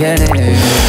Yeah.